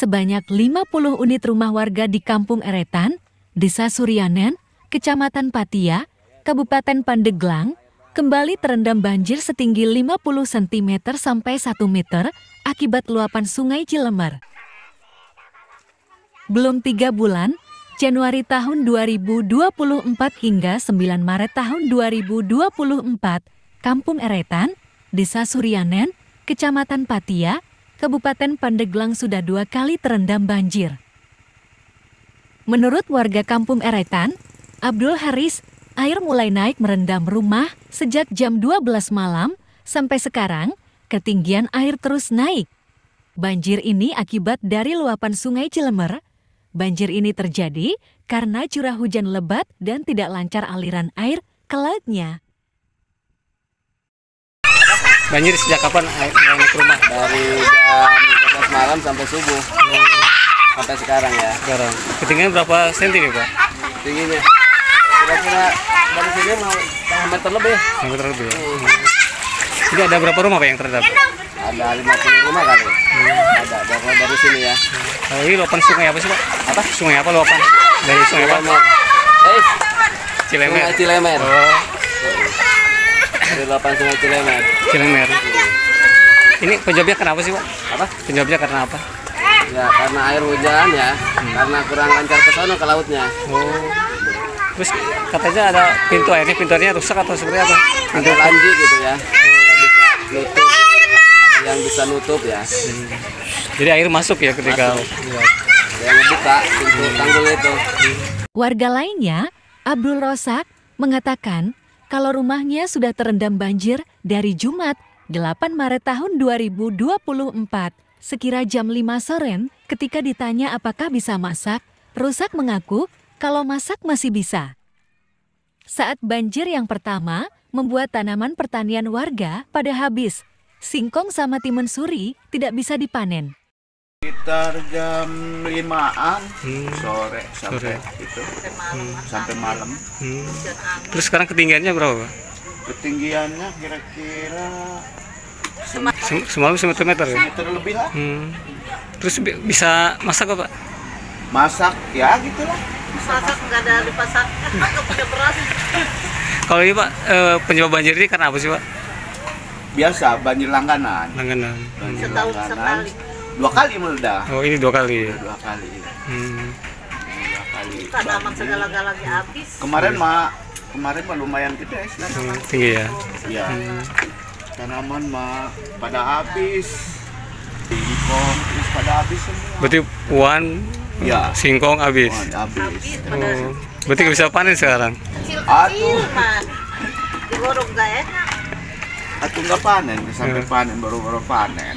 sebanyak 50 unit rumah warga di Kampung Eretan, Desa Suryanen, Kecamatan Patia, Kabupaten Pandeglang, kembali terendam banjir setinggi 50 cm sampai 1 meter akibat luapan sungai Cilemer. Belum tiga bulan, Januari tahun 2024 hingga 9 Maret tahun 2024, Kampung Eretan, Desa Suryanen, Kecamatan Patia, Kabupaten Pandeglang sudah dua kali terendam banjir. Menurut warga Kampung Eretan, Abdul Haris, air mulai naik merendam rumah sejak jam 12 malam sampai sekarang ketinggian air terus naik. Banjir ini akibat dari luapan sungai Cilemer. Banjir ini terjadi karena curah hujan lebat dan tidak lancar aliran air ke lautnya. Banjir sejak kapan naik naik rumah? dari jam 12 malam sampai subuh sampai sekarang ya Sekarang. Ketinggian berapa senti nih Pak? tingginya kira-kira dari sini mau setengah meter lebih Yang meter lebih ya? Jadi ada berapa rumah Pak yang terendam? ada 50 rumah kali ada dari, dari sini ya Oh, ini luapan sungai apa sih Pak? Apa? Sungai apa luapan? Dari sungai apa? Cilemer eh Cilemer. sungai Cilemer Oh, delapan sungai Cilemer. Cilemer. Ini penyebabnya kenapa sih Pak? apa? Penyebabnya karena apa? ya karena air hujan ya. Karena kurang lancar ke sono ke lautnya. Oh. Terus katanya ada pintu airnya, pintu airnya rusak atau seperti apa? ada lanji gitu ya. Bisa nutup. Yang bisa nutup ya. Jadi air masuk ya ketika ada yang ngebuka pintu tanggul itu. Warga lainnya, Abdul Rosak, mengatakan kalau rumahnya sudah terendam banjir dari Jumat 8 Maret tahun 2024 sekira jam 5 sore ketika ditanya apakah bisa masak, Rosak mengaku kalau masak masih bisa. Saat banjir yang pertama membuat tanaman pertanian warga pada habis. Singkong sama timun suri tidak bisa dipanen. Sekitar jam limaan Hmm. sore sampai Sore. itu sampai malam Hmm. Terus sekarang ketinggiannya berapa Pak? ketinggiannya kira-kira Sem- Semalam semeter meter ya? meter lebih lah Hmm. Terus bi- bisa masak apa Pak? masak ya gitulah masak nggak ada di pasar nggak pakai beras Kalau ini Pak, eh, penyebab banjir ini karena apa sih Pak? biasa banjir langganan Langganan. banjir Setahun langganan sekali. Dua kali meledak Oh ini dua kali. Ya? dua kali. Hmm. dua kali. Tanaman segala-galanya habis. Kemarin mah kemarin mah lumayan gede Hmm, tinggi ya? ya tanaman mah pada habis. Singkong terus pada habis semua. Berarti puan, ya singkong habis. Wah, habis. Oh, berarti bisa panen sekarang? kecil-kecil Aduh. mah digorong nggak enak. Atau nggak panen, sampai panen baru-baru panen.